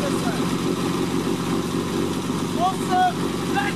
ですボス